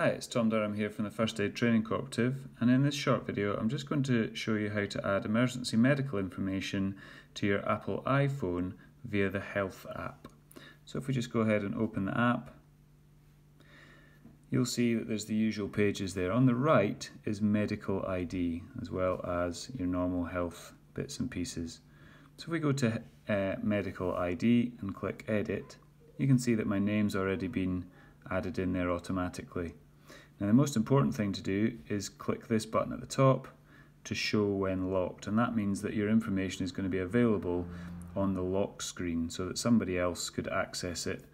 Hi, it's Tom Durham here from the First Aid Training Cooperative and in this short video I'm just going to show you how to add emergency medical information to your Apple iPhone via the Health app. So if we just go ahead and open the app you'll see that there's the usual pages there. On the right is Medical ID as well as your normal health bits and pieces. So if we go to uh, Medical ID and click Edit you can see that my name's already been added in there automatically. Now the most important thing to do is click this button at the top to show when locked and that means that your information is going to be available on the lock screen so that somebody else could access it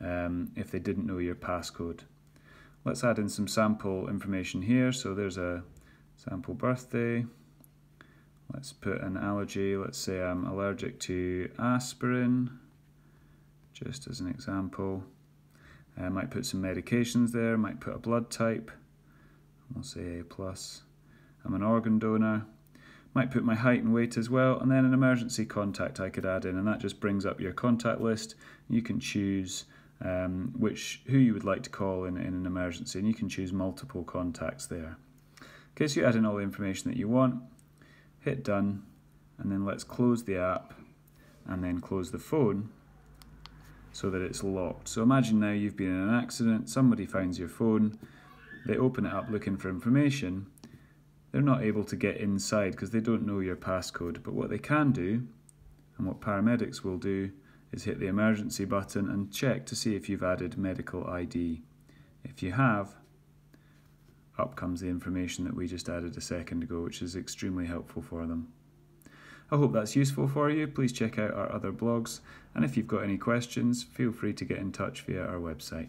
um, if they didn't know your passcode. Let's add in some sample information here. So there's a sample birthday. Let's put an allergy. Let's say I'm allergic to aspirin, just as an example. I uh, might put some medications there, might put a blood type, we'll say A+. plus. I'm an organ donor. Might put my height and weight as well, and then an emergency contact I could add in, and that just brings up your contact list. You can choose um, which who you would like to call in, in an emergency, and you can choose multiple contacts there. Okay, so you add in all the information that you want, hit done, and then let's close the app, and then close the phone, so that it's locked. So imagine now you've been in an accident, somebody finds your phone, they open it up looking for information, they're not able to get inside because they don't know your passcode. But what they can do, and what paramedics will do, is hit the emergency button and check to see if you've added medical ID. If you have, up comes the information that we just added a second ago, which is extremely helpful for them. I hope that's useful for you. Please check out our other blogs, and if you've got any questions, feel free to get in touch via our website.